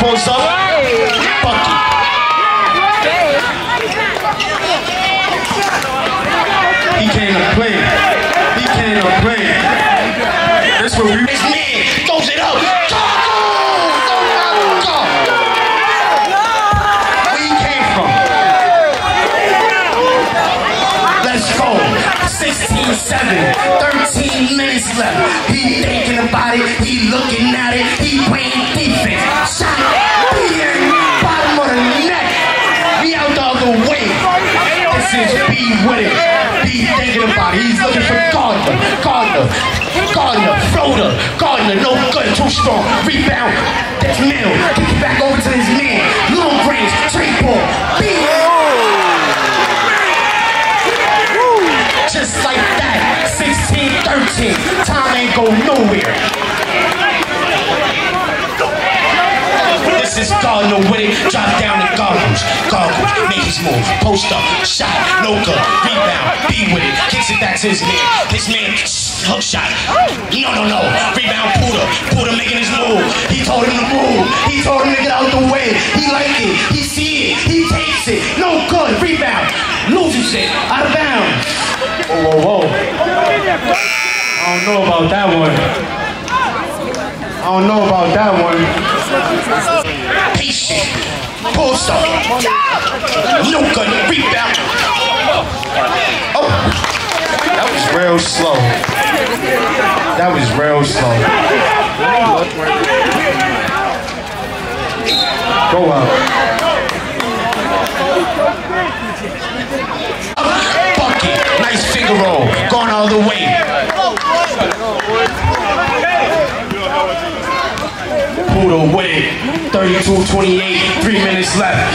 Pulls up. Bucky. He came to play. He came to play. That's what we. This man throws it up. Where he came from? Let's go. 16, 7, 13 minutes left. He thinking about it. He looking B with. He thinking about it. He's looking for Gardner. Gardner. Gardner. Floater. Gardner. No good. Too strong. Rebound. That's Mill. Kick it back over to his man. Long range. Trade ball. B. Just like that. 16, 13. Time ain't go nowhere. This is Gardner with it. Drop down. Goggles. Make his move. Post up. Shot. No good. Rebound. Be with it. Kicks it back to his man. His man. Hook shot. No, no, no. Rebound. Puda. Puda making his move. He told him to move. He told him to get out the way. He like it. He see it. He takes it. No good. Rebound. Loses it. Out of bounds. Whoa, whoa, whoa. I don't know about that one. I don't know about that one. Patient. Pulls up. No good. Rebound. Oh. That was real slow. That was real slow. Go up. Bucket. Nice finger roll. Going all the way. Pulled away. 32-28. Three minutes left.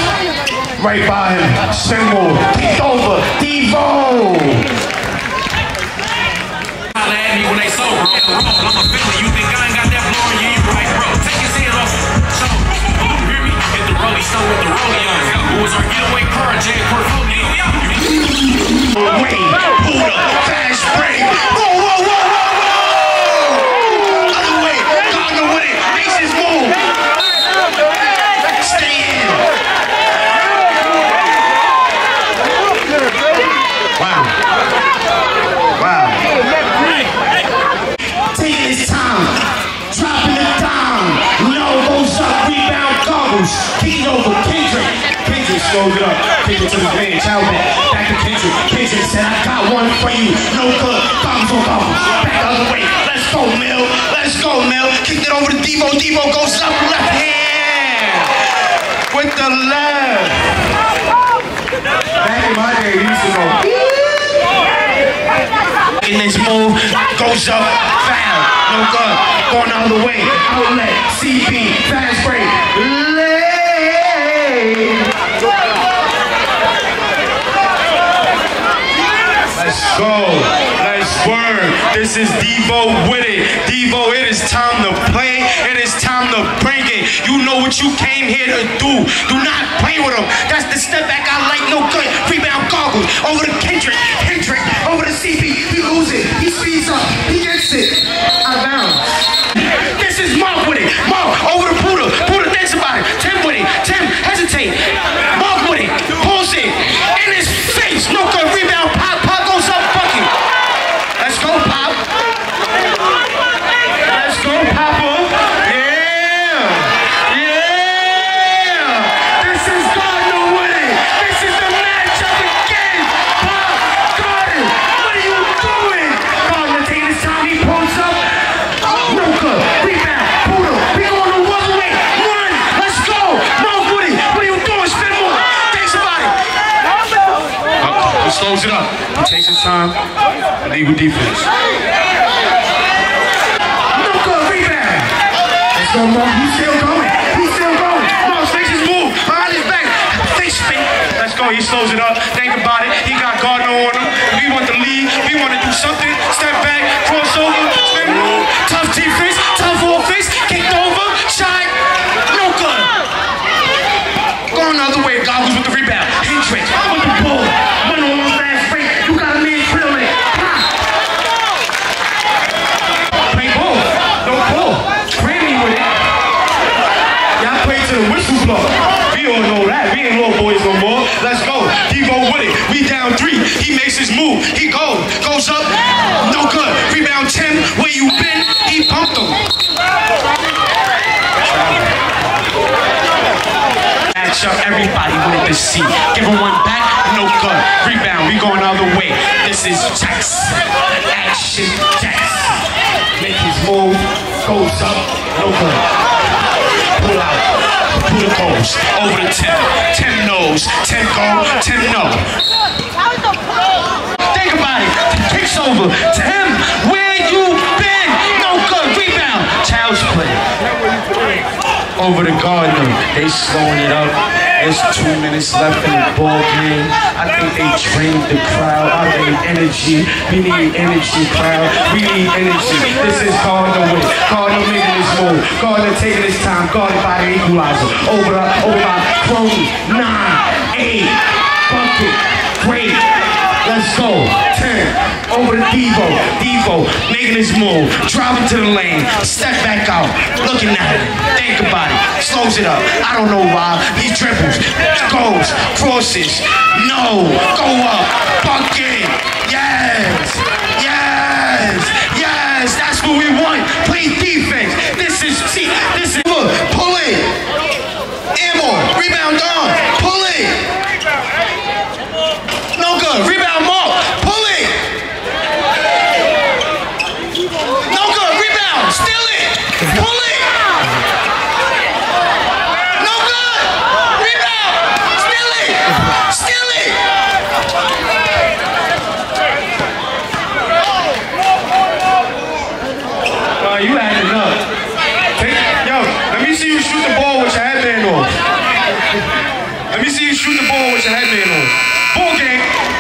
Right by him. Symbol. Kicked over. Devo. I'm a Philly. You think I ain't got that blow on you? You right, bro. Take his head off. So, you hear me? Hit the with the on. Who was our getaway car? Jay Portfolio. It up. Kick it to the man, Talbot. Back to Kendrick. Kendrick said, I got one for you. No good. Goggles on goggles. Back the other way. Let's go, Mill. Let's go, Mill. Kicked it over to Devo. Devo goes up, left hand. With the left. Back in my day, we used to go. In this move, goes up, foul, no good, going all the way, outlet, CP, fast break. Let's go, let's work. This is Devo with it. Devo, it is time to play. It is time to bring it. You know what you came here to do. Do not play with them. That's the step back I like. No good. Rebound goggles over to Kendrick. Kendrick go, Pop. Let's go, Papa. Yeah. Yeah. This is Gardner it. This is the matchup again. Pop. Gardner. What are you doing? Gardner taking his time. He pulls up. Oh, no good. Rebound. Poodle. We going the one way. One. Let's go. With it. What are you doing? Spin more. About it. Oh, he slows it up. He takes his time. Legal defense. No good rebound. Let's go, He's still going. He's still going. Makes his move. Behind his back. Face spin. Let's go. He slows it up. Think about it. He got Gardner on him. We down three. He makes his move. He goes. Goes up. No good. Rebound 10. Where you been? He pumped him. Match up. Everybody wanted to see. Give him one back. No good. Rebound. We going the way. This is Jax. Action Jax. Make his move. Goes up. No good. Pull out. Pull the goes. Over the 10. 10 nose. 10 go. 10 no. Think about it. Kicks over to him. Where you been? No good. Rebound. Child's play. Over the Gardner. They slowing it up. There's two minutes left in the ball game. I think they drained the crowd. I need energy. We need energy, crowd. We need energy. This is Gardner with Gardner making this move. Gardner taking his time. Gardner by the equalizer. Over over Crony. Nine, eight, bucket, great. Let's go. 10. Over to Devo. Devo making his move. Driving to the lane. Step back out. Looking at it. Think about it. Slows it up. I don't know why. He dribbles. Goes. Crosses. No. Go up. Yes. Yes. Yes. That's what we want. Play defense. This is, see, this is, pull it. Amor. Rebound on. Pull it. No good. Rebound Mark. Pull it. No good. Rebound. Steal it. Pull it. No good. Rebound. Steal it. Steal it. Uh, you acting up. Take, yo, let me see you shoot the ball with your headband on. Let me see you shoot the ball with your headband on. Ball game.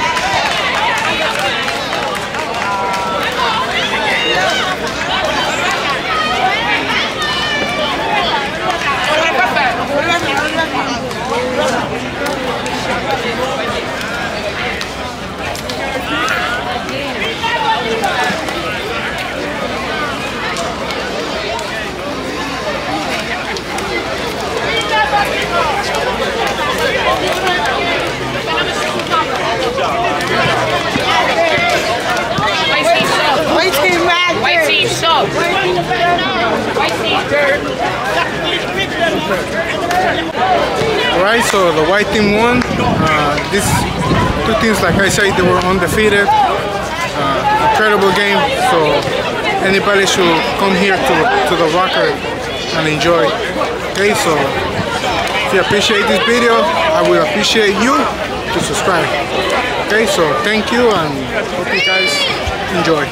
White team mad. White team sucks. White team. So the white team won. Uh, these two teams, like I said, they were undefeated. Uh, incredible game. So anybody should come here to, to the Rucker and enjoy. Okay, so if you appreciate this video, I will appreciate you to subscribe. Okay, so thank you and hope you guys enjoy.